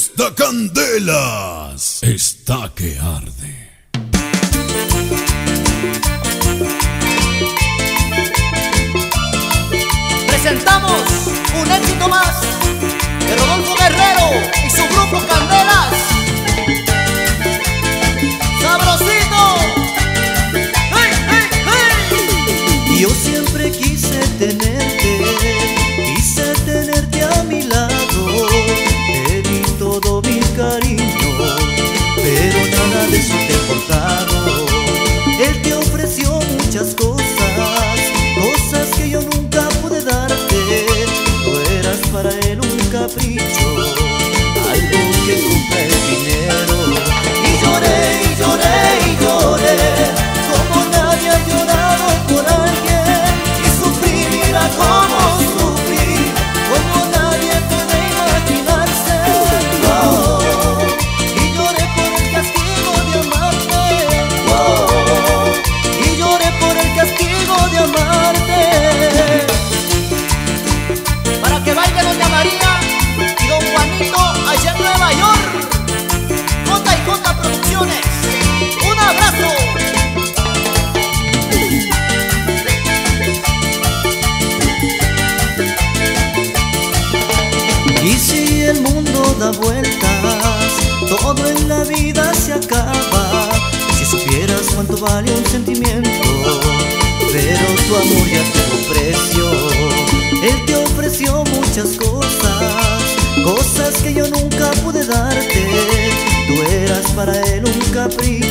Esta candela está que arde. Y si el mundo da vueltas, todo en la vida se acaba. Si supieras cuánto vale un sentimiento, pero tu amor ya tuvo precio. Él te ofreció muchas cosas, cosas que yo nunca pude darte. Tú eras para él un capricho.